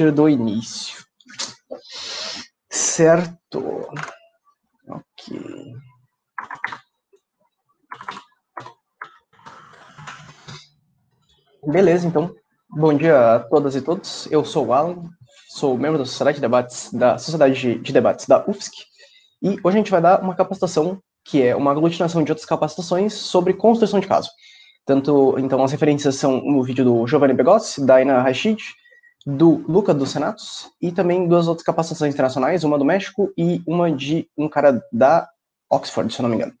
do início. Certo. Ok. Beleza, então. Bom dia a todas e todos. Eu sou o Alan, sou membro da Sociedade de Debates da Sociedade de Debates da UFSC, e hoje a gente vai dar uma capacitação que é uma aglutinação de outras capacitações sobre construção de caso. Tanto, então, as referências são no vídeo do Giovanni Begossi, da Ina Rashid, do Luca dos Senatos, e também duas outras capacitações internacionais, uma do México e uma de um cara da Oxford, se eu não me engano.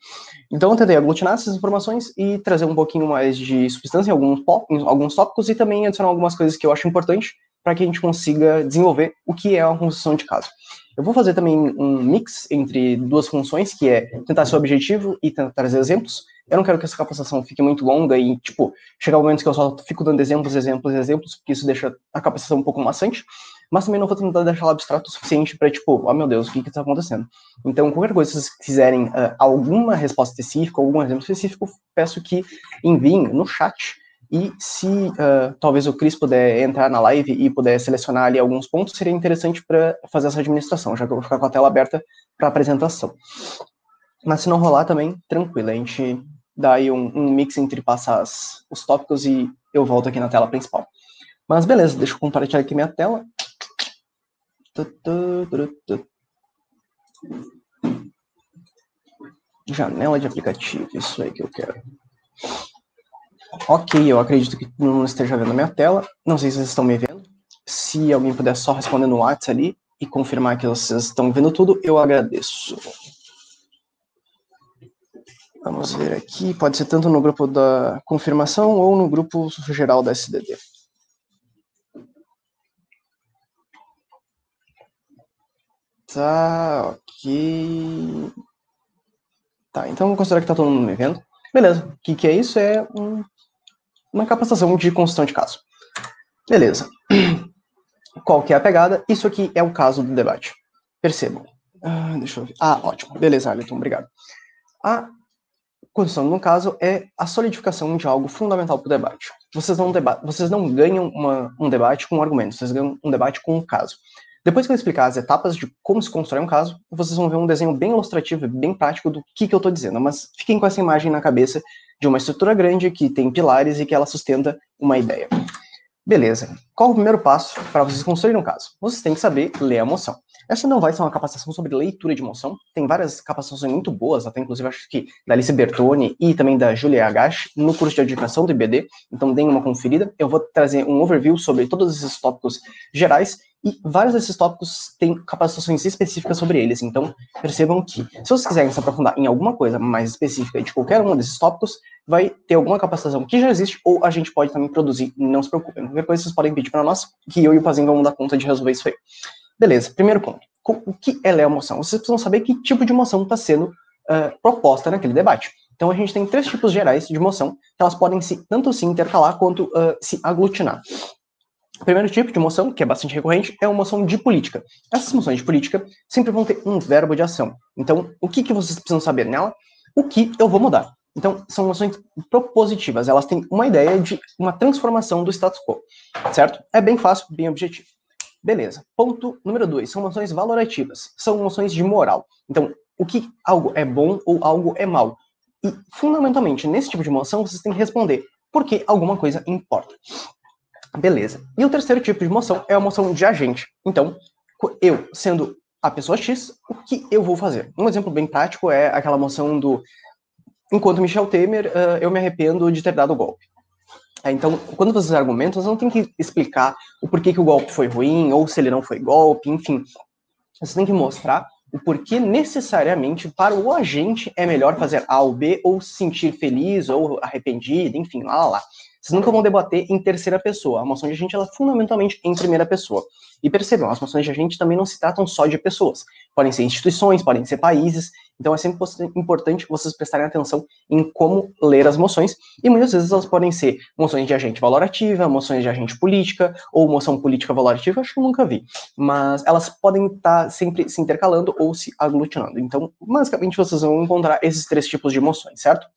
Então, eu tentei aglutinar essas informações e trazer um pouquinho mais de substância em alguns, em alguns tópicos e também adicionar algumas coisas que eu acho importante para que a gente consiga desenvolver o que é uma construção de caso. Eu vou fazer também um mix entre duas funções, que é tentar ser objetivo e tentar trazer exemplos. Eu não quero que essa capacitação fique muito longa e, tipo, chegar momentos que eu só fico dando exemplos, exemplos, exemplos, porque isso deixa a capacitação um pouco maçante, mas também não vou tentar deixar ela abstrato o suficiente para, tipo, oh meu Deus, o que está acontecendo? Então, qualquer coisa, se vocês quiserem uh, alguma resposta específica, algum exemplo específico, peço que enviem no chat e se uh, talvez o Cris puder entrar na live e puder selecionar ali alguns pontos, seria interessante para fazer essa administração, já que eu vou ficar com a tela aberta para apresentação. Mas se não rolar também, tranquilo, a gente dá aí um, um mix entre passar as, os tópicos e eu volto aqui na tela principal. Mas beleza, deixa eu compartilhar aqui minha tela. Janela de aplicativo, isso aí que eu quero. Ok, eu acredito que não esteja vendo a minha tela. Não sei se vocês estão me vendo. Se alguém puder só responder no WhatsApp ali e confirmar que vocês estão vendo tudo, eu agradeço. Vamos ver aqui. Pode ser tanto no grupo da confirmação ou no grupo geral da SDD. Tá, ok. Tá, então vou considerar que tá todo mundo me vendo. Beleza. O que, que é isso? É um uma capacitação de construção de caso. Beleza. Qual que é a pegada? Isso aqui é o caso do debate. Percebam. Ah, deixa eu ver. Ah, ótimo. Beleza, Arlington, obrigado. A construção, no caso, é a solidificação de algo fundamental para o debate. Vocês não, deba vocês não ganham uma, um debate com um argumento, vocês ganham um debate com um caso. Depois que eu explicar as etapas de como se constrói um caso, vocês vão ver um desenho bem ilustrativo e bem prático do que, que eu estou dizendo. Mas fiquem com essa imagem na cabeça de uma estrutura grande que tem pilares e que ela sustenta uma ideia. Beleza. Qual o primeiro passo para vocês construírem um caso? Vocês têm que saber ler a emoção. Essa não vai ser uma capacitação sobre leitura de emoção. Tem várias capacitações muito boas, até inclusive acho que da Alice Bertoni e também da Julia Agache no curso de educação do IBD. Então deem uma conferida. Eu vou trazer um overview sobre todos esses tópicos gerais e vários desses tópicos têm capacitações específicas sobre eles. Então, percebam que, se vocês quiserem se aprofundar em alguma coisa mais específica de qualquer um desses tópicos, vai ter alguma capacitação que já existe, ou a gente pode também produzir. Não se preocupem. Qualquer coisa vocês podem pedir para nós, que eu e o Pazinho vamos dar conta de resolver isso aí. Beleza, primeiro ponto. O que é a emoção? Vocês precisam saber que tipo de emoção está sendo uh, proposta naquele debate. Então, a gente tem três tipos gerais de emoção, que elas podem se, tanto se intercalar quanto uh, se aglutinar. O primeiro tipo de emoção, que é bastante recorrente, é a emoção de política. Essas emoções de política sempre vão ter um verbo de ação. Então, o que, que vocês precisam saber nela? O que eu vou mudar. Então, são emoções propositivas. Elas têm uma ideia de uma transformação do status quo. Certo? É bem fácil, bem objetivo. Beleza. Ponto número dois. São emoções valorativas. São emoções de moral. Então, o que algo é bom ou algo é mal. E, fundamentalmente, nesse tipo de emoção, vocês têm que responder por que alguma coisa importa. Beleza. E o terceiro tipo de emoção é a emoção de agente. Então, eu, sendo a pessoa X, o que eu vou fazer? Um exemplo bem prático é aquela emoção do enquanto Michel Temer, uh, eu me arrependo de ter dado o golpe. É, então, quando vocês argumentam, vocês não tem que explicar o porquê que o golpe foi ruim, ou se ele não foi golpe, enfim. Você tem que mostrar o porquê necessariamente para o agente é melhor fazer A ou B, ou se sentir feliz, ou arrependido, enfim, lá, lá, lá. Vocês nunca vão debater em terceira pessoa. A moção de agente ela é fundamentalmente em primeira pessoa. E percebam, as moções de agente também não se tratam só de pessoas. Podem ser instituições, podem ser países. Então é sempre importante vocês prestarem atenção em como ler as moções. E muitas vezes elas podem ser moções de agente valorativa, moções de agente política, ou moção política valorativa, acho que eu nunca vi. Mas elas podem estar sempre se intercalando ou se aglutinando. Então, basicamente, vocês vão encontrar esses três tipos de moções, certo?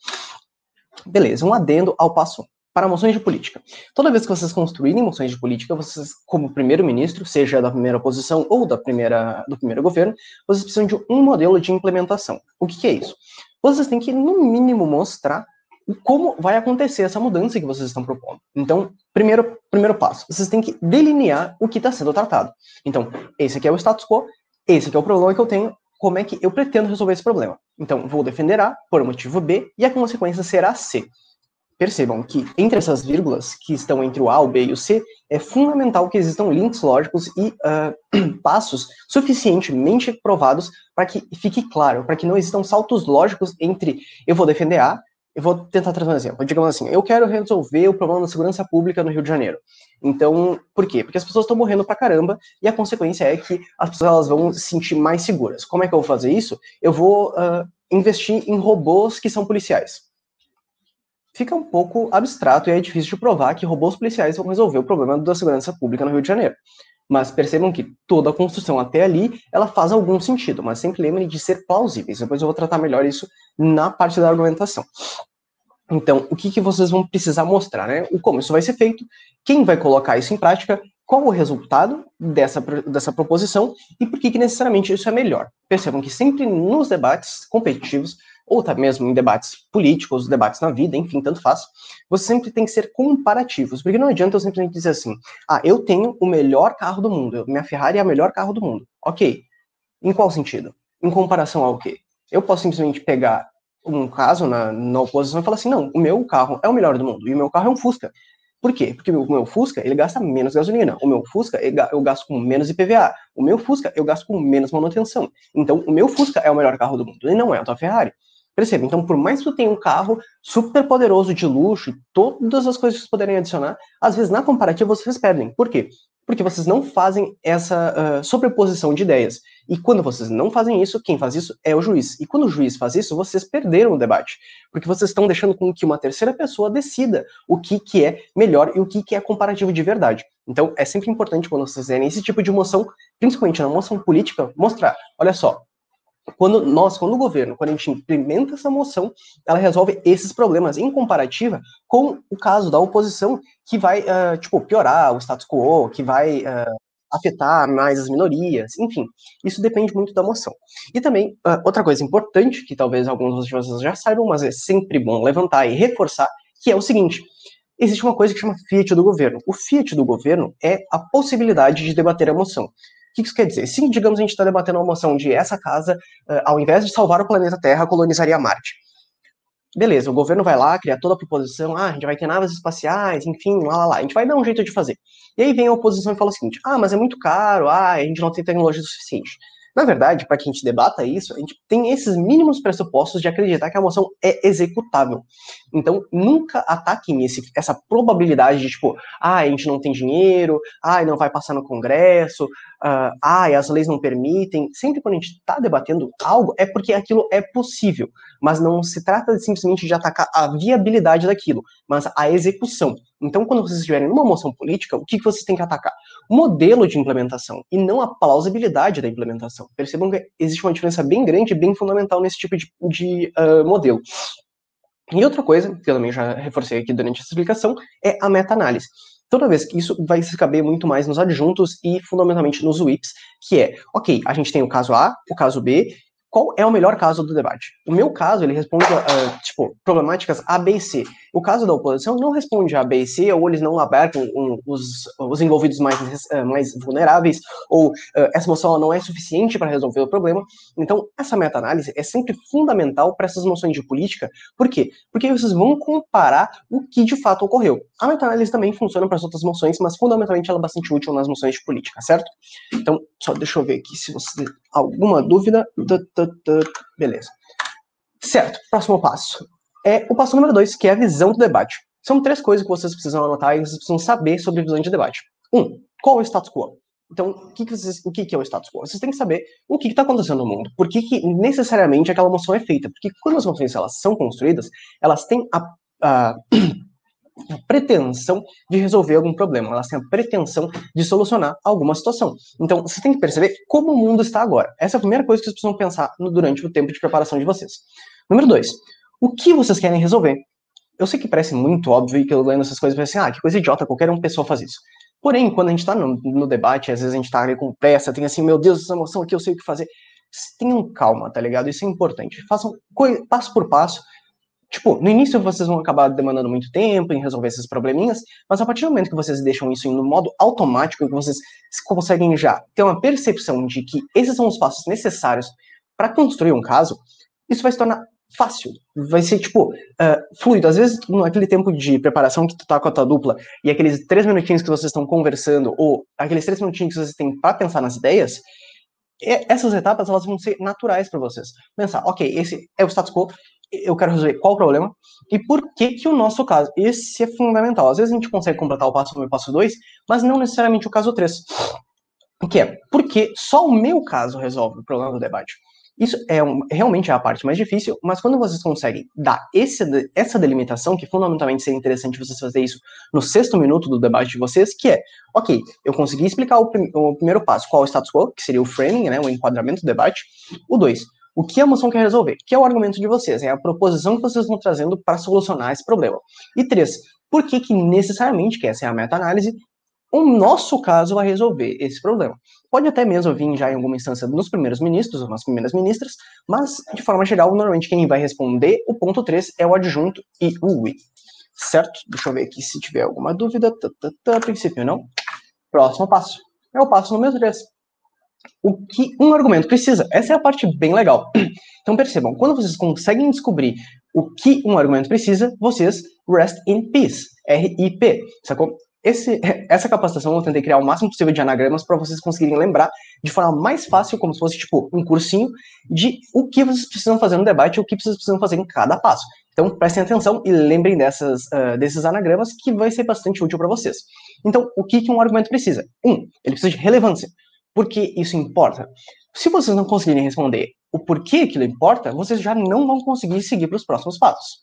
Beleza, um adendo ao passo 1. Para moções de política. Toda vez que vocês construírem moções de política, vocês, como primeiro-ministro, seja da primeira oposição ou da primeira, do primeiro governo, vocês precisam de um modelo de implementação. O que, que é isso? Vocês têm que, no mínimo, mostrar como vai acontecer essa mudança que vocês estão propondo. Então, primeiro, primeiro passo, vocês têm que delinear o que está sendo tratado. Então, esse aqui é o status quo, esse aqui é o problema que eu tenho, como é que eu pretendo resolver esse problema. Então, vou defender A por motivo B e a consequência será C. Percebam que entre essas vírgulas que estão entre o A, o B e o C, é fundamental que existam links lógicos e uh, passos suficientemente provados para que fique claro, para que não existam saltos lógicos entre eu vou defender A, eu vou tentar trazer um exemplo. Digamos assim, eu quero resolver o problema da segurança pública no Rio de Janeiro. Então, por quê? Porque as pessoas estão morrendo pra caramba e a consequência é que as pessoas elas vão se sentir mais seguras. Como é que eu vou fazer isso? Eu vou uh, investir em robôs que são policiais fica um pouco abstrato e é difícil de provar que robôs policiais vão resolver o problema da segurança pública no Rio de Janeiro. Mas percebam que toda a construção até ali, ela faz algum sentido, mas sempre lembrem de ser plausíveis. Depois eu vou tratar melhor isso na parte da argumentação. Então, o que, que vocês vão precisar mostrar, né? O como isso vai ser feito, quem vai colocar isso em prática, qual o resultado dessa, dessa proposição e por que, que necessariamente isso é melhor. Percebam que sempre nos debates competitivos, ou até mesmo em debates políticos, debates na vida, enfim, tanto faz, você sempre tem que ser comparativos, porque não adianta eu simplesmente dizer assim, ah, eu tenho o melhor carro do mundo, minha Ferrari é o melhor carro do mundo. Ok, em qual sentido? Em comparação ao quê? Eu posso simplesmente pegar um caso na, na oposição e falar assim, não, o meu carro é o melhor do mundo, e o meu carro é um Fusca. Por quê? Porque o meu Fusca, ele gasta menos gasolina. O meu Fusca, eu gasto com menos IPVA. O meu Fusca, eu gasto com menos manutenção. Então, o meu Fusca é o melhor carro do mundo, e não é a tua Ferrari. Perceba, então, por mais que tu tenha um carro super poderoso de luxo e todas as coisas que vocês poderem adicionar, às vezes na comparativa vocês perdem. Por quê? Porque vocês não fazem essa uh, sobreposição de ideias. E quando vocês não fazem isso, quem faz isso é o juiz. E quando o juiz faz isso, vocês perderam o debate. Porque vocês estão deixando com que uma terceira pessoa decida o que, que é melhor e o que, que é comparativo de verdade. Então, é sempre importante quando vocês fizerem esse tipo de moção, principalmente na moção política, mostrar: olha só, quando nós, quando o governo, quando a gente implementa essa moção, ela resolve esses problemas em comparativa com o caso da oposição, que vai, uh, tipo, piorar o status quo, que vai uh, afetar mais as minorias, enfim, isso depende muito da moção. E também, uh, outra coisa importante, que talvez alguns de vocês já saibam, mas é sempre bom levantar e reforçar, que é o seguinte, existe uma coisa que chama fiat do governo. O fiat do governo é a possibilidade de debater a moção que isso quer dizer? Se, digamos, a gente está debatendo uma moção de essa casa, uh, ao invés de salvar o planeta Terra, colonizaria Marte. Beleza, o governo vai lá, cria toda a proposição, ah, a gente vai ter naves espaciais, enfim, lá, lá, lá. A gente vai dar um jeito de fazer. E aí vem a oposição e fala o seguinte, ah, mas é muito caro, ah, a gente não tem tecnologia suficiente. Na verdade, para que a gente debata isso, a gente tem esses mínimos pressupostos de acreditar que a moção é executável. Então, nunca ataquem esse, essa probabilidade de, tipo, ah, a gente não tem dinheiro, ah, não vai passar no Congresso, uh, ah, as leis não permitem. Sempre quando a gente está debatendo algo, é porque aquilo é possível. Mas não se trata de, simplesmente de atacar a viabilidade daquilo, mas a execução. Então, quando vocês estiverem numa moção política, o que, que vocês têm que atacar? O modelo de implementação e não a plausibilidade da implementação. Percebam que existe uma diferença bem grande, bem fundamental nesse tipo de, de uh, modelo. E outra coisa, que eu também já reforcei aqui durante essa explicação, é a meta-análise. Toda vez que isso vai se caber muito mais nos adjuntos e fundamentalmente nos WIPs, que é, ok, a gente tem o caso A, o caso B, qual é o melhor caso do debate? O meu caso, ele responde a, uh, tipo, problemáticas A, B e C. O caso da oposição não responde a B e C, ou eles não abertam um, os, os envolvidos mais, uh, mais vulneráveis, ou uh, essa moção não é suficiente para resolver o problema. Então, essa meta-análise é sempre fundamental para essas moções de política. Por quê? Porque vocês vão comparar o que de fato ocorreu. A meta-análise também funciona para as outras moções, mas fundamentalmente ela é bastante útil nas moções de política, certo? Então, só deixa eu ver aqui se você alguma dúvida. Beleza. Certo, próximo passo. É o passo número dois, que é a visão do debate. São três coisas que vocês precisam anotar e vocês precisam saber sobre visão de debate. Um, qual é o status quo? Então, o que, que, vocês, o que, que é o status quo? Vocês têm que saber o que está acontecendo no mundo. Por que, que necessariamente aquela moção é feita? Porque quando as moções elas são construídas, elas têm a, a a pretensão de resolver algum problema, elas têm a pretensão de solucionar alguma situação. Então, você tem que perceber como o mundo está agora. Essa é a primeira coisa que vocês precisam pensar no, durante o tempo de preparação de vocês. Número dois, o que vocês querem resolver? eu sei que parece muito óbvio e que eu lendo essas coisas parece assim, ah, que coisa idiota, qualquer uma pessoa faz isso. Porém, quando a gente tá no, no debate, às vezes a gente tá ali com pressa, tem assim, meu Deus, essa emoção aqui, eu sei o que fazer. Tenham calma, tá ligado? Isso é importante. Façam passo por passo. Tipo, no início vocês vão acabar demandando muito tempo em resolver esses probleminhas, mas a partir do momento que vocês deixam isso no modo automático, que vocês conseguem já ter uma percepção de que esses são os passos necessários para construir um caso, isso vai se tornar fácil. Vai ser, tipo, uh, fluido. Às vezes, naquele tempo de preparação que tu tá com a tua dupla e aqueles três minutinhos que vocês estão conversando, ou aqueles três minutinhos que vocês têm para pensar nas ideias, essas etapas elas vão ser naturais para vocês. Pensar, ok, esse é o status quo, eu quero resolver qual o problema e por que que o nosso caso. Esse é fundamental. Às vezes a gente consegue completar o passo 1 e o passo 2, mas não necessariamente o caso 3. O que é? Porque só o meu caso resolve o problema do debate. Isso é um, realmente é a parte mais difícil, mas quando vocês conseguem dar esse, essa delimitação, que fundamentalmente seria interessante vocês fazer isso no sexto minuto do debate de vocês, que é, ok, eu consegui explicar o, prim, o primeiro passo, qual é o status quo, que seria o framing, né, o enquadramento do debate. O dois, o que a moção quer resolver, que é o argumento de vocês, é a proposição que vocês estão trazendo para solucionar esse problema. E três, por que que necessariamente, que essa é a meta-análise, o nosso caso vai resolver esse problema. Pode até mesmo vir já em alguma instância nos primeiros ministros ou nas primeiras ministras, mas, de forma geral, normalmente quem vai responder o ponto 3 é o adjunto e o we. Certo? Deixa eu ver aqui se tiver alguma dúvida. A princípio, não. Próximo passo. É o passo número 3. O que um argumento precisa. Essa é a parte bem legal. Então percebam, quando vocês conseguem descobrir o que um argumento precisa, vocês rest in peace. R-I-P. Sacou? Esse, essa capacitação eu tentei criar o máximo possível de anagramas para vocês conseguirem lembrar de forma mais fácil, como se fosse tipo um cursinho, de o que vocês precisam fazer no debate o que vocês precisam fazer em cada passo. Então prestem atenção e lembrem dessas, uh, desses anagramas que vai ser bastante útil para vocês. Então, o que, que um argumento precisa? Um, ele precisa de relevância. Por que isso importa? Se vocês não conseguirem responder o porquê aquilo importa, vocês já não vão conseguir seguir para os próximos passos.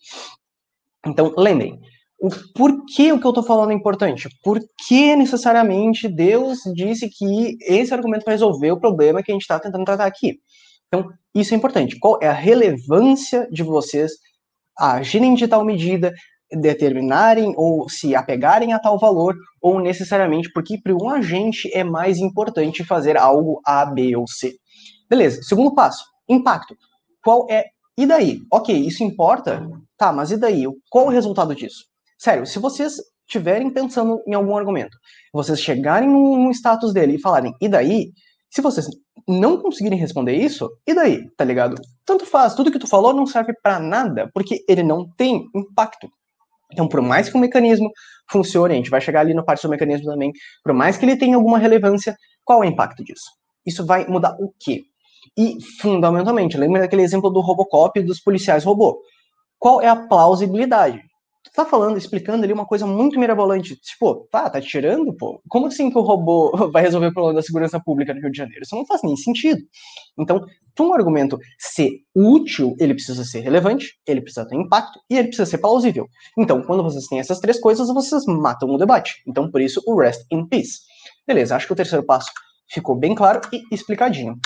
Então, lembrem, o porquê o que eu estou falando é importante. Por que necessariamente Deus disse que esse argumento vai resolver o problema que a gente está tentando tratar aqui? Então, isso é importante. Qual é a relevância de vocês agirem de tal medida, determinarem ou se apegarem a tal valor, ou necessariamente porque para um agente é mais importante fazer algo A, B ou C. Beleza. Segundo passo, impacto. Qual é. E daí? Ok, isso importa? Tá, mas e daí? Qual o resultado disso? Sério, se vocês estiverem pensando em algum argumento, vocês chegarem no, status dele e falarem, e daí? Se vocês não conseguirem responder isso, e daí? Tá ligado? Tanto faz, tudo que tu falou não serve para nada, porque ele não tem impacto. Então, por mais que o mecanismo funcione, a gente vai chegar ali no parte do mecanismo também, por mais que ele tenha alguma relevância, qual é o impacto disso? Isso vai mudar o quê? E, fundamentalmente, lembra daquele exemplo do Robocop dos policiais robô. Qual é a plausibilidade? Tu tá falando, explicando ali uma coisa muito mirabolante. Tipo, tá, tá tirando, pô? Como assim que o robô vai resolver o problema da segurança pública no Rio de Janeiro? Isso não faz nem sentido. Então, para um argumento ser útil, ele precisa ser relevante, ele precisa ter impacto e ele precisa ser plausível. Então, quando vocês têm essas três coisas, vocês matam o debate. Então, por isso, o rest in peace. Beleza, acho que o terceiro passo ficou bem claro e explicadinho.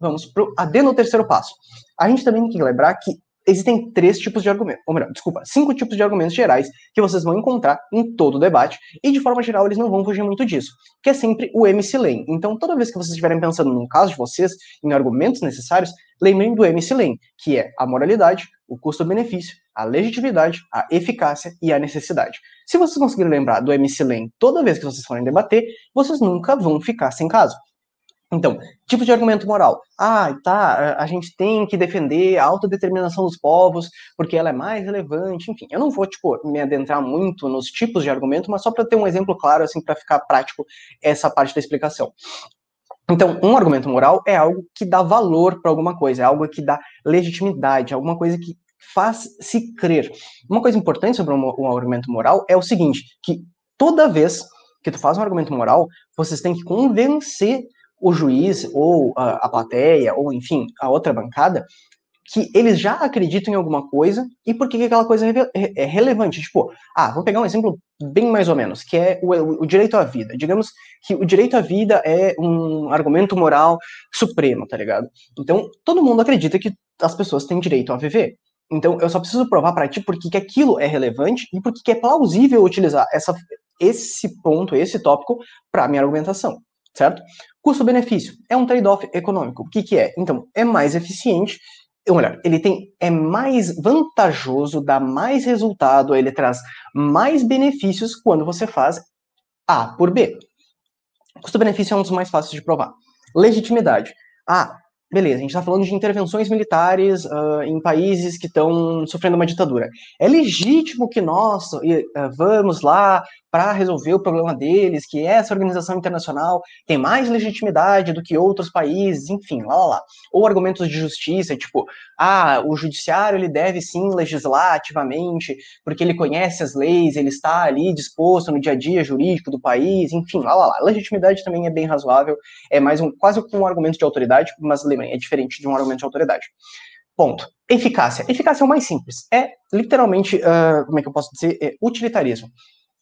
Vamos pro AD no terceiro passo. A gente também tem que lembrar que existem três tipos de argumentos, ou melhor, desculpa, cinco tipos de argumentos gerais que vocês vão encontrar em todo o debate, e de forma geral eles não vão fugir muito disso, que é sempre o MC-Lane. Então, toda vez que vocês estiverem pensando no caso de vocês, em argumentos necessários, lembrem do MC-Lane, que é a moralidade, o custo-benefício, a legitimidade, a eficácia e a necessidade. Se vocês conseguirem lembrar do MC-Lane toda vez que vocês forem debater, vocês nunca vão ficar sem caso. Então, tipo de argumento moral. Ah, tá, a gente tem que defender a autodeterminação dos povos, porque ela é mais relevante, enfim. Eu não vou, tipo, me adentrar muito nos tipos de argumento, mas só para ter um exemplo claro, assim, para ficar prático essa parte da explicação. Então, um argumento moral é algo que dá valor para alguma coisa, é algo que dá legitimidade, é alguma coisa que faz se crer. Uma coisa importante sobre um, um argumento moral é o seguinte, que toda vez que tu faz um argumento moral, vocês têm que convencer o juiz ou a, a plateia ou enfim a outra bancada que eles já acreditam em alguma coisa e por que aquela coisa é, é relevante. Tipo, ah, vou pegar um exemplo bem mais ou menos, que é o, o, direito à vida. Digamos que o direito à vida é um argumento moral supremo, tá ligado? Então, todo mundo acredita que as pessoas têm direito a viver. Então, eu só preciso provar para ti por que aquilo é relevante e por que é plausível utilizar essa, esse ponto, esse tópico, para minha argumentação, certo? Custo-benefício é um trade-off econômico. O que, que é? Então, é mais eficiente, melhor, ele tem, é mais vantajoso, dá mais resultado, ele traz mais benefícios quando você faz A por B. Custo-benefício é um dos mais fáceis de provar. Legitimidade. Ah, beleza, a gente está falando de intervenções militares uh, em países que estão sofrendo uma ditadura. É legítimo que nós uh, vamos lá para resolver o problema deles, que essa organização internacional tem mais legitimidade do que outros países, enfim, lá, lá, lá. Ou argumentos de justiça, tipo, ah, o judiciário ele deve sim legislar ativamente, porque ele conhece as leis, ele está ali disposto no dia a dia jurídico do país, enfim, lá, lá, lá. Legitimidade também é bem razoável, é mais um, quase um argumento de autoridade, mas lembrem, é diferente de um argumento de autoridade. Ponto. Eficácia. Eficácia é o mais simples. É literalmente, uh, como é que eu posso dizer? É utilitarismo.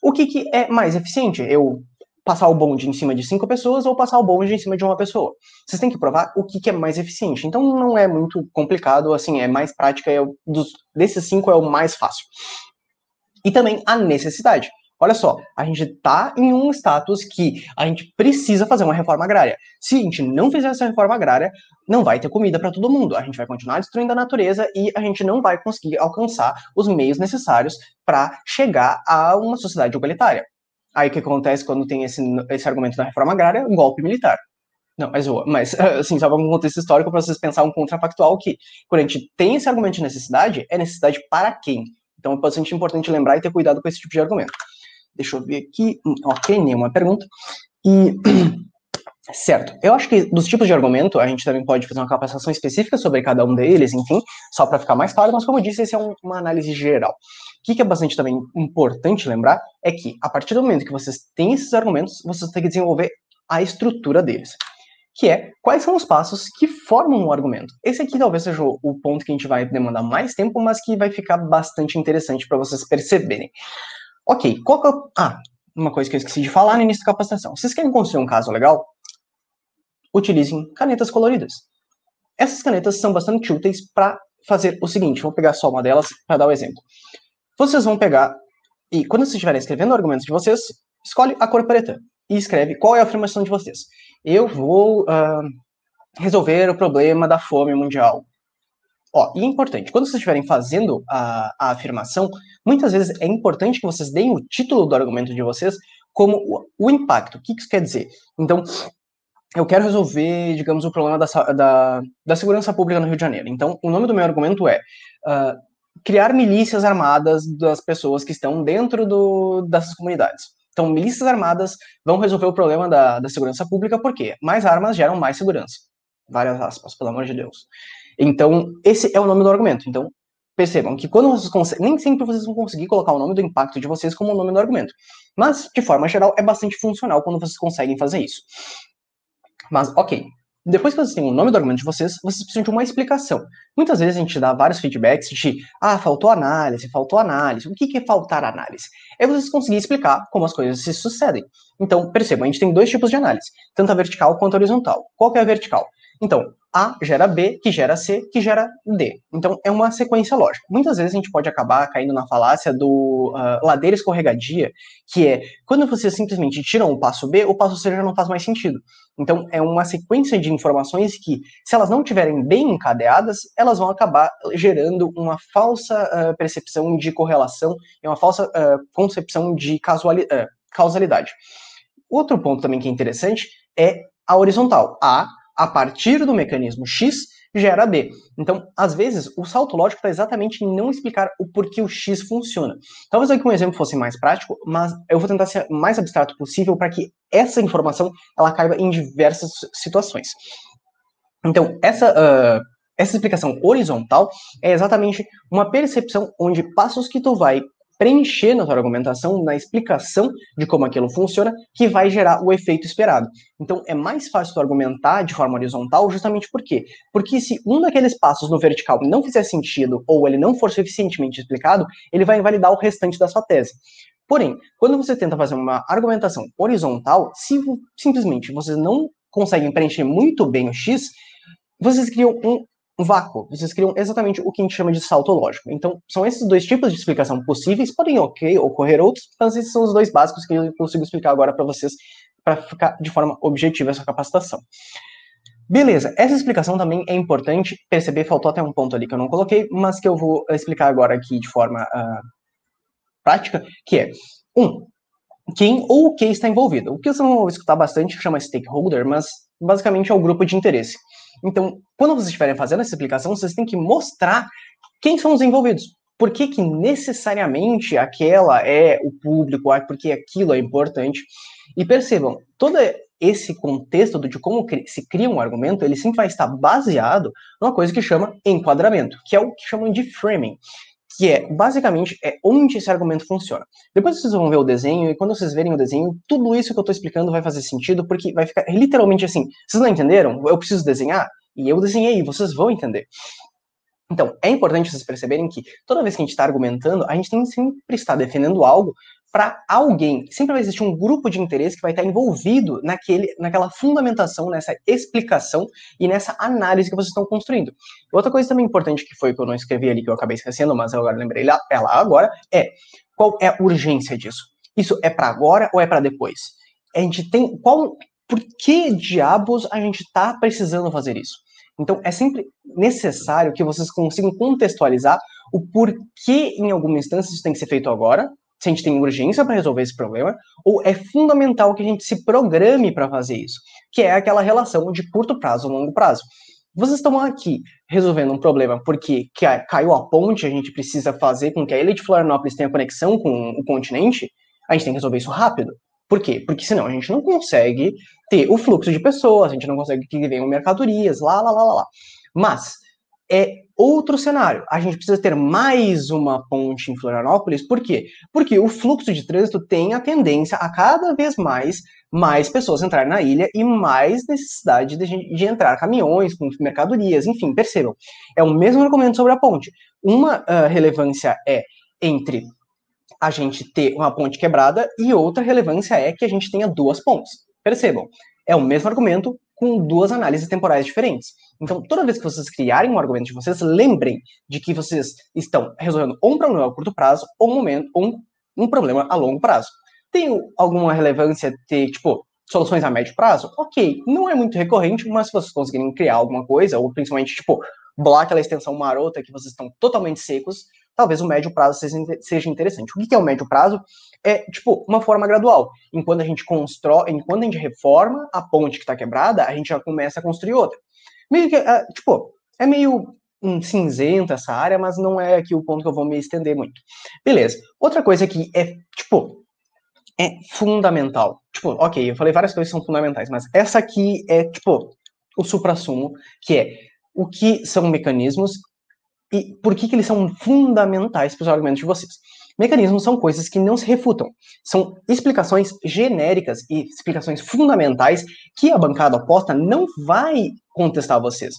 O que, que é mais eficiente? Eu passar o bonde em cima de cinco pessoas ou passar o bonde em cima de uma pessoa. Vocês têm que provar o que, que é mais eficiente. Então não é muito complicado, assim, é mais prática, é dos, desses cinco é o mais fácil. E também a necessidade. Olha só, a gente está em um status que a gente precisa fazer uma reforma agrária. Se a gente não fizer essa reforma agrária, não vai ter comida para todo mundo. A gente vai continuar destruindo a natureza e a gente não vai conseguir alcançar os meios necessários para chegar a uma sociedade igualitária. Aí o que acontece quando tem esse, esse argumento da reforma agrária? Um golpe militar. Não, mas, mas assim, só um contexto histórico, para vocês pensar um contrafactual que, quando a gente tem esse argumento de necessidade, é necessidade para quem? Então é bastante importante lembrar e ter cuidado com esse tipo de argumento. Deixa eu ver aqui. Hum, ok, nenhuma pergunta. E. Certo. Eu acho que dos tipos de argumento, a gente também pode fazer uma capacitação específica sobre cada um deles, enfim, só para ficar mais claro, mas como eu disse, esse é um, uma análise geral. O que, é bastante também importante lembrar é que, a partir do momento que vocês têm esses argumentos, vocês têm que desenvolver a estrutura deles, que é quais são os passos que formam um argumento. Esse aqui talvez seja o ponto que a gente vai demandar mais tempo, mas que vai ficar bastante interessante para vocês perceberem. Ok, qual que é o... Ah, uma coisa que eu esqueci de falar no início da capacitação. Vocês querem construir um caso legal? Utilizem canetas coloridas. Essas canetas são bastante úteis para fazer o seguinte, vou pegar só uma delas para dar o um exemplo. Vocês vão pegar, e quando vocês estiverem escrevendo o argumento de vocês, escolhe a cor preta e escreve qual é a afirmação de vocês. Eu vou uh, resolver o problema da fome mundial. Ó, e é importante, quando vocês estiverem fazendo a, a afirmação, muitas vezes é importante que vocês deem o título do argumento de vocês como o, o impacto. O que isso quer dizer? Então, eu quero resolver, digamos, o problema da, da, da, segurança pública no Rio de Janeiro. Então, o nome do meu argumento é uh, criar milícias armadas das pessoas que estão dentro do, dessas comunidades. Então, milícias armadas vão resolver o problema da, da segurança pública, porque mais armas geram mais segurança. Várias aspas, pelo amor de Deus. Então, esse é o nome do argumento. Então, percebam que quando vocês conseguem, nem sempre vocês vão conseguir colocar o nome do impacto de vocês como o nome do argumento. Mas, de forma geral, é bastante funcional quando vocês conseguem fazer isso. Mas, ok. Depois que vocês têm o nome do argumento de vocês, vocês precisam de uma explicação. Muitas vezes a gente dá vários feedbacks de, ah, faltou análise, faltou análise. O que é faltar análise? É vocês conseguirem explicar como as coisas se sucedem. Então, percebam, a gente tem dois tipos de análise, tanto a vertical quanto a horizontal. Qual que é a vertical? Então, a gera B, que gera C, que gera D. Então, é uma sequência lógica. Muitas vezes a gente pode acabar caindo na falácia do uh, ladeira escorregadia, que é quando vocês simplesmente tiram o passo B, o passo C já não faz mais sentido. Então, é uma sequência de informações que, se elas não estiverem bem encadeadas, elas vão acabar gerando uma falsa uh, percepção de correlação e uma falsa uh, concepção de causalidade. Outro ponto também que é interessante é a horizontal. A a partir do mecanismo X, gera B. Então, às vezes, o salto lógico está exatamente em não explicar o porquê o X funciona. Talvez aqui um exemplo fosse mais prático, mas eu vou tentar ser mais abstrato possível para que essa informação ela caiba em diversas situações. Então, essa, uh, essa explicação horizontal é exatamente uma percepção onde passos que tu vai preencher na tua argumentação, na explicação de como aquilo funciona, que vai gerar o efeito esperado. Então, é mais fácil tu argumentar de forma horizontal justamente por quê? Porque se um daqueles passos no vertical não fizer sentido ou ele não for suficientemente explicado, ele vai invalidar o restante da sua tese. Porém, quando você tenta fazer uma argumentação horizontal, se simplesmente vocês não conseguem preencher muito bem o X, vocês criam um vácuo. Vocês criam exatamente o que a gente chama de salto lógico. Então, são esses dois tipos de explicação possíveis, podem ok, ocorrer outros, mas esses são os dois básicos que eu consigo explicar agora para vocês, para ficar de forma objetiva essa capacitação. Beleza, essa explicação também é importante perceber, faltou até um ponto ali que eu não coloquei, mas que eu vou explicar agora aqui de forma uh, prática, que é, um, quem ou o que está envolvido. O que vocês vão escutar bastante chama stakeholder, mas basicamente é o grupo de interesse. Então, quando vocês estiverem fazendo essa explicação, vocês têm que mostrar quem são os envolvidos. Por que, que necessariamente aquela é o público, porque aquilo é importante. E percebam, todo esse contexto de como se cria um argumento, ele sempre vai estar baseado numa coisa que chama enquadramento, que é o que chamam de framing que é basicamente é onde esse argumento funciona. Depois vocês vão ver o desenho e quando vocês verem o desenho, tudo isso que eu estou explicando vai fazer sentido porque vai ficar literalmente assim. Vocês não entenderam? Eu preciso desenhar e eu desenhei, vocês vão entender. Então, é importante vocês perceberem que toda vez que a gente está argumentando, a gente tem sempre estar defendendo algo para alguém. Sempre vai existir um grupo de interesse que vai estar envolvido naquele, naquela fundamentação, nessa explicação e nessa análise que vocês estão construindo. Outra coisa também importante que foi que eu não escrevi ali, que eu acabei esquecendo, mas eu agora lembrei ela agora, é qual é a urgência disso? Isso é para agora ou é para depois? A gente tem qual por que diabos a gente está precisando fazer isso? Então, é sempre necessário que vocês consigam contextualizar o porquê, em alguma instância, isso tem que ser feito agora, se a gente tem urgência para resolver esse problema, ou é fundamental que a gente se programe para fazer isso, que é aquela relação de curto prazo ou longo prazo. Vocês estão aqui resolvendo um problema porque caiu a ponte, a gente precisa fazer com que a ilha de Florianópolis tenha conexão com o continente, a gente tem que resolver isso rápido. Por quê? Porque senão a gente não consegue ter o fluxo de pessoas, a gente não consegue que venham mercadorias, lá, lá, lá, lá, lá. Mas é outro cenário. A gente precisa ter mais uma ponte em Florianópolis, por quê? Porque o fluxo de trânsito tem a tendência a cada vez mais mais pessoas entrarem na ilha e mais necessidade de, de entrar caminhões com mercadorias, enfim, percebam. É o mesmo argumento sobre a ponte. Uma uh, relevância é entre a gente ter uma ponte quebrada e outra relevância é que a gente tenha duas pontes. Percebam, é o mesmo argumento com duas análises temporais diferentes. Então, toda vez que vocês criarem um argumento de vocês, lembrem de que vocês estão resolvendo um problema a curto prazo ou um, momento, um, um problema a longo prazo. Tem alguma relevância ter, tipo, soluções a médio prazo? Ok, não é muito recorrente, mas se vocês conseguirem criar alguma coisa, ou principalmente, tipo, bolar aquela extensão marota que vocês estão totalmente secos, talvez o médio prazo seja interessante. O que é o médio prazo? É, tipo, uma forma gradual. Enquanto a gente constrói, enquanto a gente reforma a ponte que está quebrada, a gente já começa a construir outra. Meio que, é, tipo, é meio um cinzento essa área, mas não é aqui o ponto que eu vou me estender muito. Beleza. Outra coisa que é, tipo, é fundamental. Tipo, ok, eu falei várias coisas que são fundamentais, mas essa aqui é, tipo, o supra-sumo, que é o que são mecanismos e por que, que eles são fundamentais para os argumentos de vocês. Mecanismos são coisas que não se refutam, são explicações genéricas e explicações fundamentais que a bancada oposta não vai contestar vocês.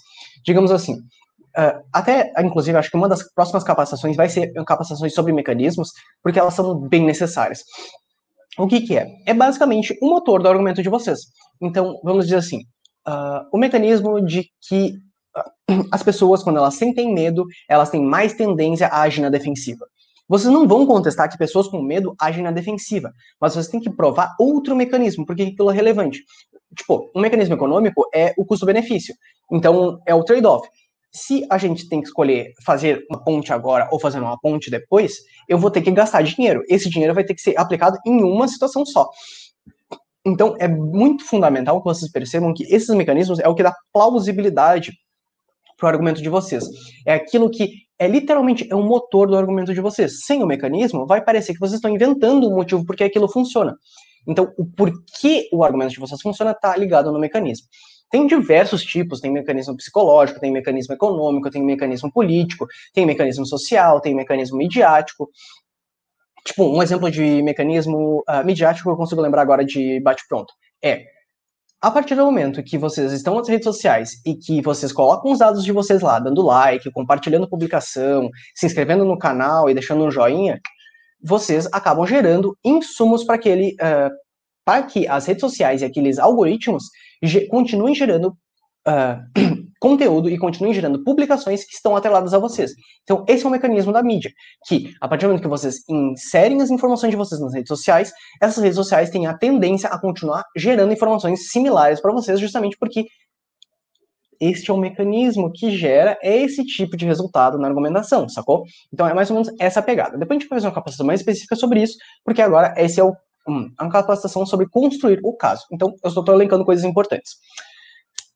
Digamos assim, uh, até, inclusive, acho que uma das próximas capacitações vai ser capacitações sobre mecanismos, porque elas são bem necessárias. O que, que é? É basicamente o motor do argumento de vocês. Então, vamos dizer assim, uh, o mecanismo de que as pessoas, quando elas sentem medo, elas têm mais tendência a agir na defensiva. Vocês não vão contestar que pessoas com medo agem na defensiva, mas vocês têm que provar outro mecanismo, porque aquilo é relevante. Tipo, um mecanismo econômico é o custo-benefício. Então, é o trade-off. Se a gente tem que escolher fazer uma ponte agora ou fazer uma ponte depois, eu vou ter que gastar dinheiro. Esse dinheiro vai ter que ser aplicado em uma situação só. Então, é muito fundamental que vocês percebam que esses mecanismos é o que dá plausibilidade para o argumento de vocês. É aquilo que é literalmente é um motor do argumento de vocês. Sem o mecanismo, vai parecer que vocês estão inventando um motivo porque aquilo funciona. Então, o porquê o argumento de vocês funciona está ligado no mecanismo. Tem diversos tipos, tem mecanismo psicológico, tem mecanismo econômico, tem mecanismo político, tem mecanismo social, tem mecanismo midiático. Tipo, um exemplo de mecanismo uh, midiático que eu consigo lembrar agora de bate-pronto é a partir do momento que vocês estão nas redes sociais e que vocês colocam os dados de vocês lá, dando like, compartilhando publicação, se inscrevendo no canal e deixando um joinha, vocês acabam gerando insumos para aquele, uh, para que as redes sociais e aqueles algoritmos continuem gerando uh, conteúdo e continuem gerando publicações que estão atreladas a vocês. Então, esse é o mecanismo da mídia, que a partir do momento que vocês inserem as informações de vocês nas redes sociais, essas redes sociais têm a tendência a continuar gerando informações similares para vocês, justamente porque este é o mecanismo que gera esse tipo de resultado na argumentação, sacou? Então é mais ou menos essa pegada. Depois a gente vai fazer uma capacitação mais específica sobre isso, porque agora esse é o, um, uma capacitação sobre construir o caso. Então eu estou elencando coisas importantes.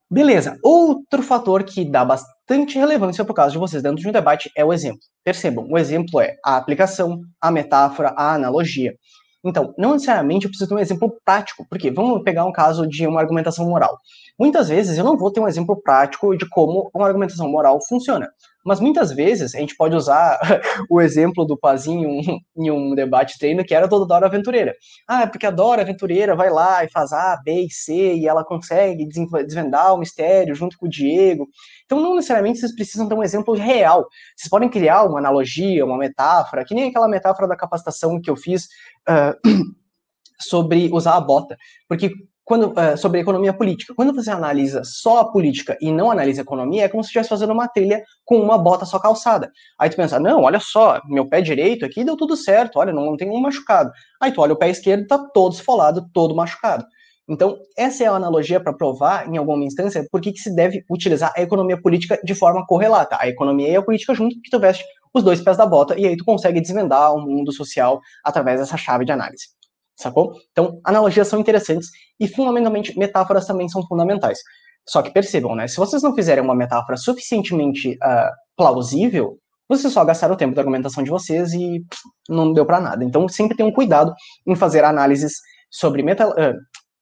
Beleza. Outro fator que dá bastante relevância para o caso de vocês dentro de um debate é o exemplo. Percebam, o exemplo é a aplicação, a metáfora, a analogia. Então, não necessariamente eu preciso de um exemplo prático, porque vamos pegar um caso de uma argumentação moral. Muitas vezes eu não vou ter um exemplo prático de como uma argumentação moral funciona. Mas muitas vezes a gente pode usar o exemplo do Pazinho em um debate treino que era toda Dora Aventureira. Ah, é porque a Dora Aventureira vai lá e faz A, B e C e ela consegue desvendar o mistério junto com o Diego. Então não necessariamente vocês precisam ter um exemplo real. Vocês podem criar uma analogia, uma metáfora, que nem aquela metáfora da capacitação que eu fiz uh, sobre usar a bota. Porque quando, uh, sobre economia política. Quando você analisa só a política e não analisa a economia, é como se estivesse fazendo uma trilha com uma bota só calçada. Aí tu pensa, não, olha só, meu pé direito aqui deu tudo certo, olha, não, não tem um machucado. Aí tu olha o pé esquerdo, tá todo esfolado, todo machucado. Então, essa é a analogia para provar, em alguma instância, por que se deve utilizar a economia política de forma correlata. A economia e a política junto, que tu veste os dois pés da bota, e aí tu consegue desvendar o mundo social através dessa chave de análise sacou? Então, analogias são interessantes e, fundamentalmente, metáforas também são fundamentais. Só que percebam, né? Se vocês não fizerem uma metáfora suficientemente uh, plausível, vocês só gastaram o tempo da argumentação de vocês e pff, não deu para nada. Então, sempre tenham cuidado em fazer análises sobre meta, uh,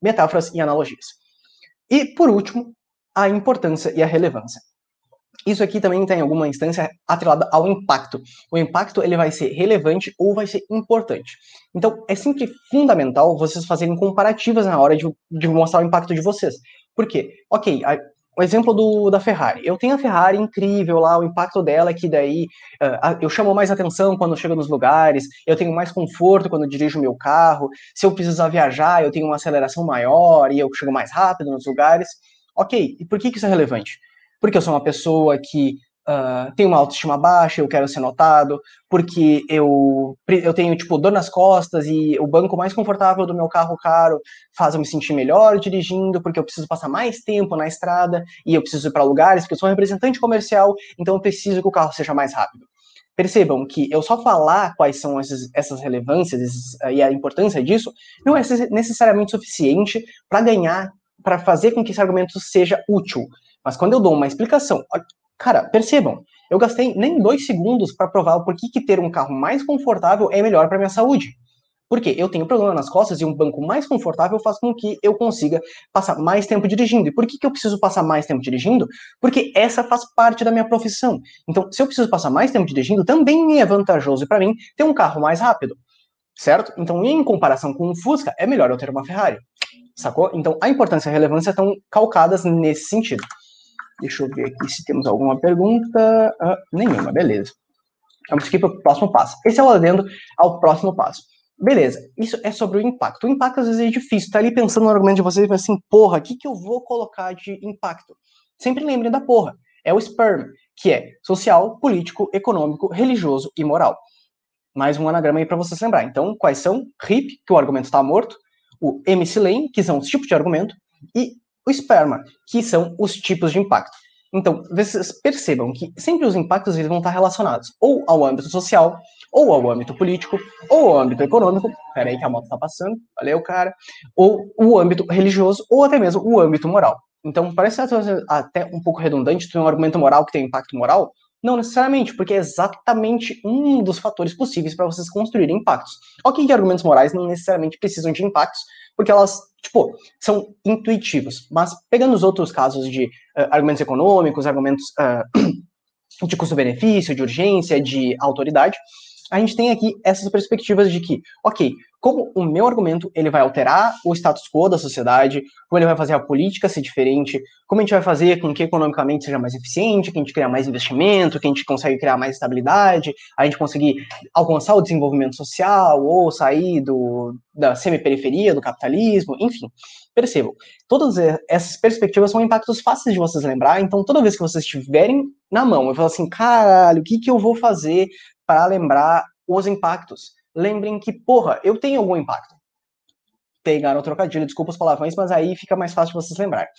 metáforas e analogias. E, por último, a importância e a relevância. Isso aqui também tem alguma instância atrelada ao impacto. O impacto ele vai ser relevante ou vai ser importante. Então é sempre fundamental vocês fazerem comparativas na hora de, de mostrar o impacto de vocês. Por quê? Ok, a, o exemplo do, da Ferrari. Eu tenho a Ferrari incrível lá, o impacto dela é que daí uh, eu chamo mais atenção quando chego nos lugares, eu tenho mais conforto quando dirijo meu carro, se eu precisar viajar, eu tenho uma aceleração maior e eu chego mais rápido nos lugares. Ok, e por que, que isso é relevante? Porque eu sou uma pessoa que uh, tem uma autoestima baixa, eu quero ser notado, porque eu, eu tenho, tipo, dor nas costas e o banco mais confortável do meu carro caro faz eu me sentir melhor dirigindo, porque eu preciso passar mais tempo na estrada e eu preciso ir para lugares, porque eu sou um representante comercial, então eu preciso que o carro seja mais rápido. Percebam que eu só falar quais são esses, essas relevâncias esses, uh, e a importância disso não é necessariamente suficiente para ganhar, para fazer com que esse argumento seja útil. Mas quando eu dou uma explicação, cara, percebam, eu gastei nem dois segundos para provar porquê que ter um carro mais confortável é melhor para minha saúde. Porque eu tenho problema nas costas e um banco mais confortável faz com que eu consiga passar mais tempo dirigindo. E por que, que eu preciso passar mais tempo dirigindo? Porque essa faz parte da minha profissão. Então, se eu preciso passar mais tempo dirigindo, também é vantajoso para mim ter um carro mais rápido. Certo? Então, em comparação com um Fusca, é melhor eu ter uma Ferrari. Sacou? Então, a importância e a relevância estão calcadas nesse sentido. Deixa eu ver aqui se temos alguma pergunta. Ah, nenhuma, beleza. Vamos aqui para o próximo passo. Esse é o adendo ao próximo passo. Beleza, isso é sobre o impacto. O impacto às vezes é difícil. Tá ali pensando no argumento de vocês e assim, porra, o que, que eu vou colocar de impacto? Sempre lembrem da porra. É o SPERM, que é social, político, econômico, religioso e moral. Mais um anagrama aí para vocês lembrar. Então, quais são? RIP, que o argumento está morto, o MC Lane, que são os tipos de argumento, e o esperma, que são os tipos de impacto. Então, vocês percebam que sempre os impactos eles vão estar relacionados ou ao âmbito social, ou ao âmbito político, ou ao âmbito econômico, peraí que a moto está passando, valeu, cara, ou o âmbito religioso, ou até mesmo o âmbito moral. Então, parece até um pouco redundante ter um argumento moral que tem impacto moral, não necessariamente, porque é exatamente um dos fatores possíveis para vocês construírem impactos. Ok que argumentos morais não necessariamente precisam de impactos, porque elas, tipo, são intuitivos. Mas pegando os outros casos de uh, argumentos econômicos, argumentos uh, de custo-benefício, de urgência, de autoridade, a gente tem aqui essas perspectivas de que, ok, como o meu argumento ele vai alterar o status quo da sociedade, como ele vai fazer a política ser diferente, como a gente vai fazer com que economicamente seja mais eficiente, que a gente cria mais investimento, que a gente consegue criar mais estabilidade, a gente conseguir alcançar o desenvolvimento social ou sair do, da semi-periferia do capitalismo, enfim. Percebam, todas essas perspectivas são impactos fáceis de vocês lembrar, então toda vez que vocês estiverem na mão, eu falo assim, caralho, o que, que eu vou fazer para lembrar os impactos? Lembrem que, porra, eu tenho algum impacto. Pegaram o trocadilho, desculpa os palavrões, mas aí fica mais fácil de vocês lembrarem.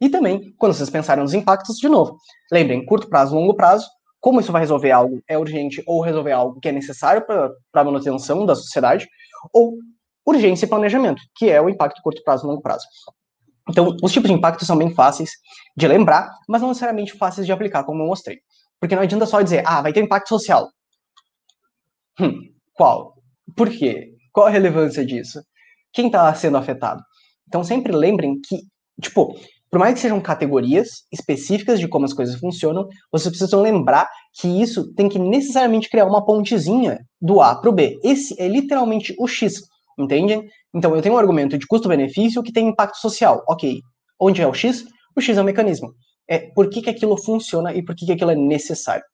E também, quando vocês pensarem nos impactos, de novo, lembrem, curto prazo, longo prazo, como isso vai resolver algo é urgente ou resolver algo que é necessário para a manutenção da sociedade, ou urgência e planejamento, que é o impacto curto prazo longo prazo. Então, os tipos de impactos são bem fáceis de lembrar, mas não necessariamente fáceis de aplicar, como eu mostrei. Porque não adianta só dizer, ah, vai ter impacto social. Hum, qual? Por quê? Qual a relevância disso? Quem está sendo afetado? Então, sempre lembrem que, tipo, por mais que sejam categorias específicas de como as coisas funcionam, vocês precisam lembrar que isso tem que necessariamente criar uma pontezinha do A para o B. Esse é literalmente o X. Entendem? Então, eu tenho um argumento de custo-benefício que tem impacto social. Ok. Onde é o X? O X é o mecanismo. É por que, que aquilo funciona e por que, que aquilo é necessário.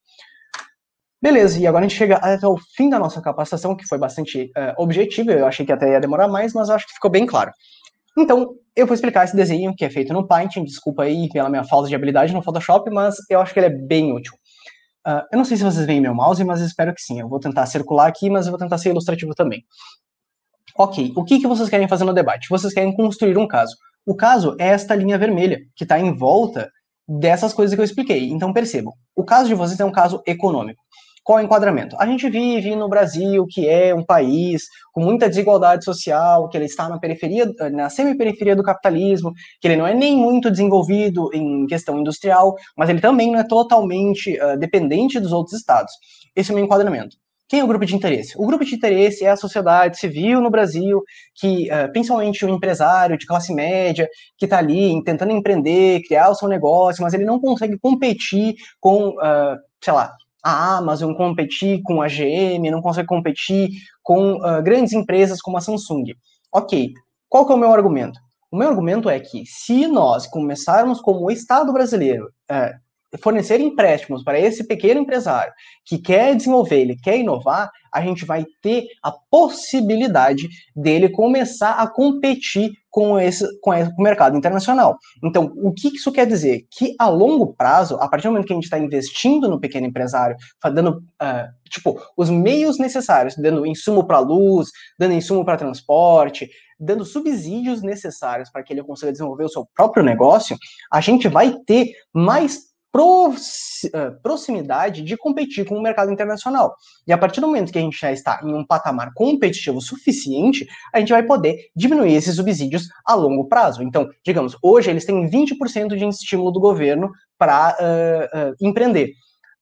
Beleza, e agora a gente chega até o fim da nossa capacitação, que foi bastante uh, objetiva. Eu achei que até ia demorar mais, mas acho que ficou bem claro. Então, eu vou explicar esse desenho que é feito no Paint. Desculpa aí pela minha falta de habilidade no Photoshop, mas eu acho que ele é bem útil. Uh, eu não sei se vocês veem meu mouse, mas espero que sim. Eu vou tentar circular aqui, mas eu vou tentar ser ilustrativo também. Ok, o que, que vocês querem fazer no debate? Vocês querem construir um caso. O caso é esta linha vermelha, que está em volta dessas coisas que eu expliquei. Então percebam, o caso de vocês é um caso econômico. Qual é o enquadramento? A gente vive no Brasil, que é um país com muita desigualdade social, que ele está na periferia, na semi-periferia do capitalismo, que ele não é nem muito desenvolvido em questão industrial, mas ele também não é totalmente uh, dependente dos outros estados. Esse é o meu enquadramento. Quem é o grupo de interesse? O grupo de interesse é a sociedade civil no Brasil, que uh, principalmente o empresário de classe média, que está ali tentando empreender, criar o seu negócio, mas ele não consegue competir com, uh, sei lá, a Amazon, competir com a GM, não consegue competir com uh, grandes empresas como a Samsung. Ok, qual que é o meu argumento? O meu argumento é que se nós começarmos como o Estado brasileiro uh, fornecer empréstimos para esse pequeno empresário que quer desenvolver, ele quer inovar, a gente vai ter a possibilidade dele começar a competir com esse, com esse mercado internacional. Então, o que isso quer dizer? Que a longo prazo, a partir do momento que a gente está investindo no pequeno empresário, dando uh, tipo os meios necessários, dando insumo para luz, dando insumo para transporte, dando subsídios necessários para que ele consiga desenvolver o seu próprio negócio, a gente vai ter mais proximidade de competir com o mercado internacional. E a partir do momento que a gente já está em um patamar competitivo suficiente, a gente vai poder diminuir esses subsídios a longo prazo. Então, digamos, hoje eles têm 20% de estímulo do governo para uh, uh, empreender.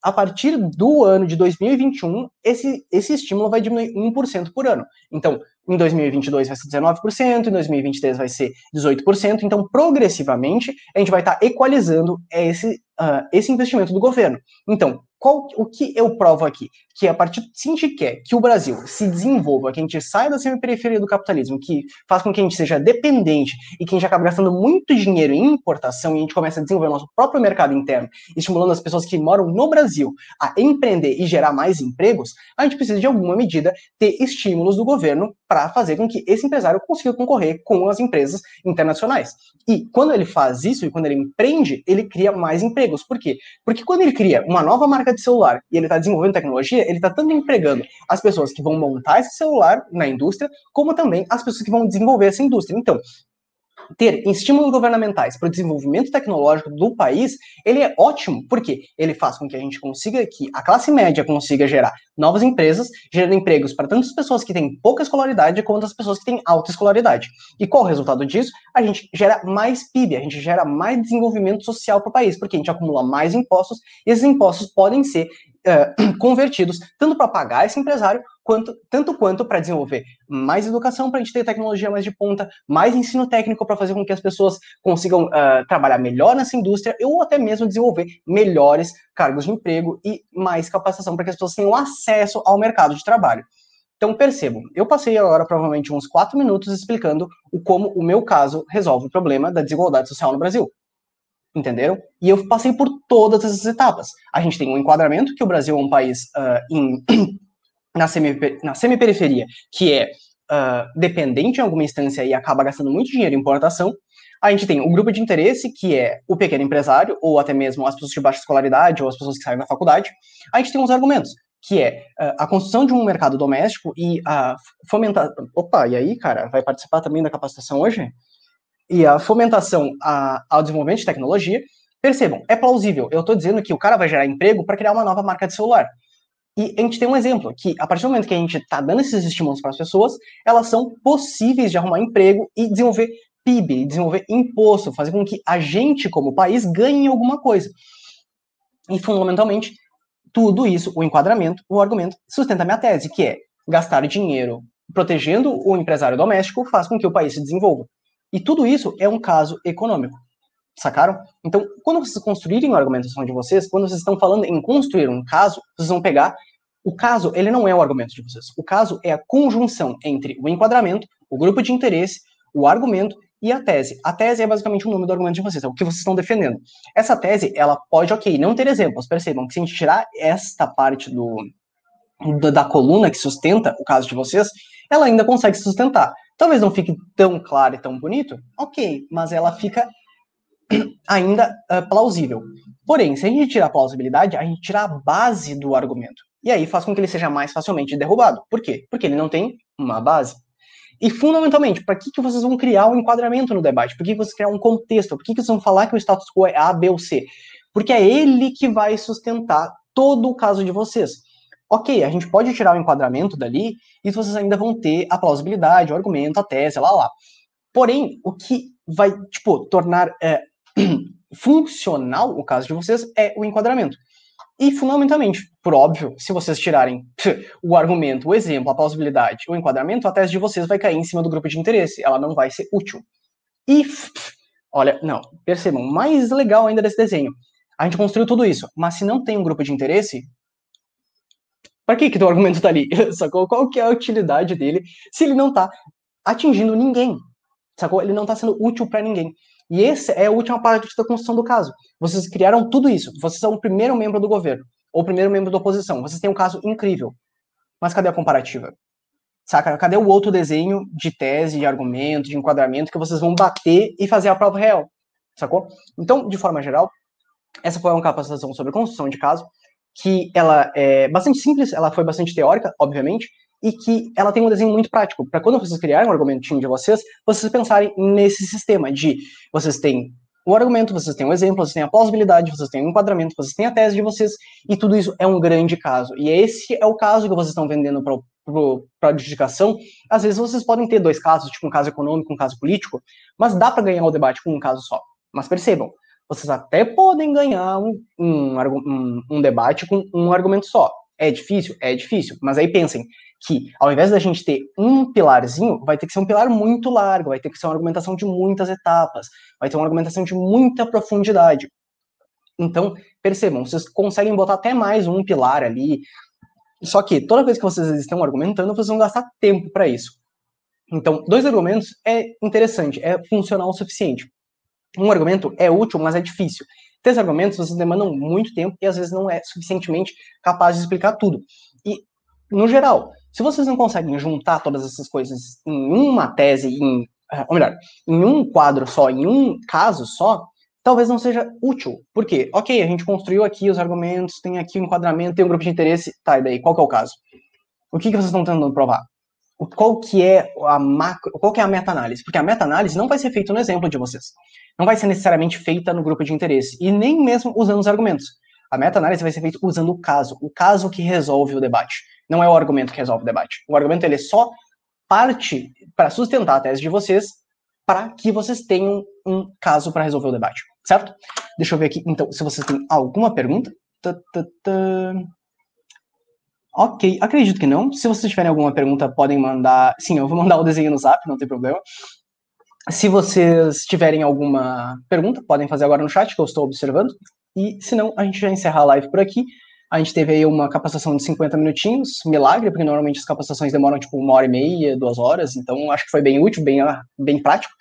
A partir do ano de 2021, esse, esse estímulo vai diminuir 1% por ano. Então, em 2022 vai ser 19%, em 2023 vai ser 18%, então progressivamente a gente vai estar tá equalizando esse, uh, esse investimento do governo. Então, qual, o que eu provo aqui? Que a partir, se a gente quer que o Brasil se desenvolva, que a gente saia da semi-periferia do capitalismo, que faz com que a gente seja dependente e que a gente acabe gastando muito dinheiro em importação e a gente comece a desenvolver o nosso próprio mercado interno, estimulando as pessoas que moram no Brasil a empreender e gerar mais empregos, a gente precisa de alguma medida ter estímulos do governo para fazer com que esse empresário consiga concorrer com as empresas internacionais. E quando ele faz isso e quando ele empreende, ele cria mais empregos. Por quê? Porque quando ele cria uma nova marca de celular e ele está desenvolvendo tecnologia, ele está tanto empregando as pessoas que vão montar esse celular na indústria, como também as pessoas que vão desenvolver essa indústria. Então, ter estímulos governamentais para o desenvolvimento tecnológico do país, ele é ótimo, porque ele faz com que a gente consiga que a classe média consiga gerar novas empresas, gerando empregos para tantas pessoas que têm pouca escolaridade quanto as pessoas que têm alta escolaridade. E qual o resultado disso? A gente gera mais PIB, a gente gera mais desenvolvimento social para o país, porque a gente acumula mais impostos e esses impostos podem ser uh, convertidos tanto para pagar esse empresário, quanto, tanto quanto para desenvolver mais educação, para a gente ter tecnologia mais de ponta, mais ensino técnico para fazer com que as pessoas consigam uh, trabalhar melhor nessa indústria, ou até mesmo desenvolver melhores cargos de emprego e mais capacitação para que as pessoas tenham acesso ao mercado de trabalho. Então percebam, eu passei agora provavelmente uns quatro minutos explicando o como o meu caso resolve o problema da desigualdade social no Brasil. Entenderam? E eu passei por todas essas etapas. A gente tem um enquadramento que o Brasil é um país uh, em, na, semi, na semiperiferia, que é uh, dependente em alguma instância e acaba gastando muito dinheiro em importação. A gente tem o grupo de interesse, que é o pequeno empresário, ou até mesmo as pessoas de baixa escolaridade, ou as pessoas que saem da faculdade. A gente tem uns argumentos, que é uh, a construção de um mercado doméstico e a fomentação. Opa, e aí, cara, vai participar também da capacitação hoje? E a fomentação a, ao desenvolvimento de tecnologia. Percebam, é plausível. Eu estou dizendo que o cara vai gerar emprego para criar uma nova marca de celular. E a gente tem um exemplo, que a partir do momento que a gente está dando esses estímulos para as pessoas, elas são possíveis de arrumar emprego e desenvolver PIB, desenvolver imposto, fazer com que a gente, como país, ganhe alguma coisa. E, fundamentalmente, tudo isso, o enquadramento, o argumento, sustenta a minha tese, que é gastar dinheiro protegendo o empresário doméstico faz com que o país se desenvolva. E tudo isso é um caso econômico. Sacaram? Então, quando vocês construírem a argumentação de vocês, quando vocês estão falando em construir um caso, vocês vão pegar o caso, ele não é o argumento de vocês. O caso é a conjunção entre o enquadramento, o grupo de interesse, o argumento e a tese. A tese é basicamente o nome do argumento de vocês, é o que vocês estão defendendo. Essa tese, ela pode, ok, não ter exemplos. Percebam que se a gente tirar esta parte do, da coluna que sustenta o caso de vocês, ela ainda consegue sustentar. Talvez não fique tão claro e tão bonito, ok, mas ela fica ainda uh, plausível. Porém, se a gente tirar a plausibilidade, a gente tira a base do argumento. E aí faz com que ele seja mais facilmente derrubado. Por quê? Porque ele não tem uma base. E, fundamentalmente, para que, que vocês vão criar um enquadramento no debate? Por que, que vocês criar um contexto? Por que, que vocês vão falar que o status quo é A, B ou C? Porque é ele que vai sustentar todo o caso de vocês. Ok, a gente pode tirar o enquadramento dali e vocês ainda vão ter a plausibilidade, o argumento, a tese, lá, lá. Porém, o que vai, tipo, tornar é, funcional o caso de vocês é o enquadramento. E, fundamentalmente, por óbvio, se vocês tirarem o argumento, o exemplo, a plausibilidade, o enquadramento, a tese de vocês vai cair em cima do grupo de interesse. Ela não vai ser útil. E, olha, não, percebam, mais legal ainda desse desenho. A gente construiu tudo isso, mas se não tem um grupo de interesse, para que que teu argumento tá ali? Sacou? Qual que é a utilidade dele se ele não tá atingindo ninguém? Sacou? Ele não tá sendo útil para ninguém. E essa é a última parte da construção do caso. Vocês criaram tudo isso. Vocês são o primeiro membro do governo, ou o primeiro membro da oposição. Vocês têm um caso incrível. Mas cadê a comparativa? Saca? Cadê o outro desenho de tese, de argumento, de enquadramento que vocês vão bater e fazer a prova real? Sacou? Então, de forma geral, essa foi uma capacitação sobre construção de caso, que ela é bastante simples, ela foi bastante teórica, obviamente, e que ela tem um desenho muito prático. Para quando vocês criarem um argumentinho de vocês, vocês pensarem nesse sistema de vocês têm o argumento, vocês têm o exemplo, vocês têm a plausibilidade, vocês têm o enquadramento, vocês têm a tese de vocês, e tudo isso é um grande caso. E esse é o caso que vocês estão vendendo para a adjudicação. Às vezes vocês podem ter dois casos, tipo um caso econômico, um caso político, mas dá para ganhar o debate com um caso só. Mas percebam, vocês até podem ganhar um, um, um, um debate com um argumento só. É difícil? É difícil. Mas aí pensem, que ao invés da gente ter um pilarzinho, vai ter que ser um pilar muito largo, vai ter que ser uma argumentação de muitas etapas, vai ter uma argumentação de muita profundidade. Então, percebam, vocês conseguem botar até mais um pilar ali, só que toda vez que vocês estão argumentando, vocês vão gastar tempo para isso. Então, dois argumentos é interessante, é funcional o suficiente. Um argumento é útil, mas é difícil. Três argumentos, vocês demandam muito tempo e às vezes não é suficientemente capaz de explicar tudo. E, no geral, se vocês não conseguem juntar todas essas coisas em uma tese, em, eh, ou melhor, em um quadro só, em um caso só, talvez não seja útil. Por quê? Ok, a gente construiu aqui os argumentos, tem aqui o enquadramento, tem um grupo de interesse, tá, e daí, qual que é o caso? O que, que vocês estão tentando provar? Qual que é a macro, qual que é a meta-análise? Porque a meta-análise não vai ser feita no exemplo de vocês. Não vai ser necessariamente feita no grupo de interesse, e nem mesmo usando os argumentos. A meta-análise vai ser feita usando o caso, o caso que resolve o debate. Não é o argumento que resolve o debate. O argumento ele é só parte para sustentar a tese de vocês para que vocês tenham um caso para resolver o debate, certo? Deixa eu ver aqui, então, se vocês têm alguma pergunta. Ok, acredito que não. Se vocês tiverem alguma pergunta, podem mandar. Sim, eu vou mandar o desenho no zap, não tem problema. Se vocês tiverem alguma pergunta, podem fazer agora no chat, que eu estou observando. E se não, a gente já encerra a live por aqui. A gente teve aí uma capacitação de 50 minutinhos, milagre, porque normalmente as capacitações demoram tipo uma hora e meia, duas horas, então acho que foi bem útil, bem, bem prático.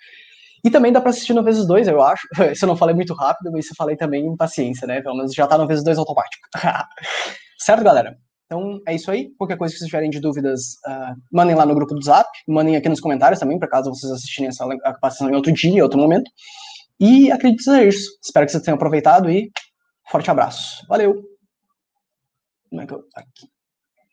E também dá para assistir no vezes dois, eu acho. Se eu não falei muito rápido, mas se eu falei também paciência, né? Pelo menos já tá no vezes dois automático. certo, galera? Então é isso aí. Qualquer coisa que vocês tiverem de dúvidas, uh, mandem lá no grupo do Zap, mandem aqui nos comentários também, para caso vocês assistirem essa capacitação em outro dia, em outro momento. E acredito que seja isso. Espero que vocês tenham aproveitado e forte abraço. Valeu! Como é que eu. Aqui.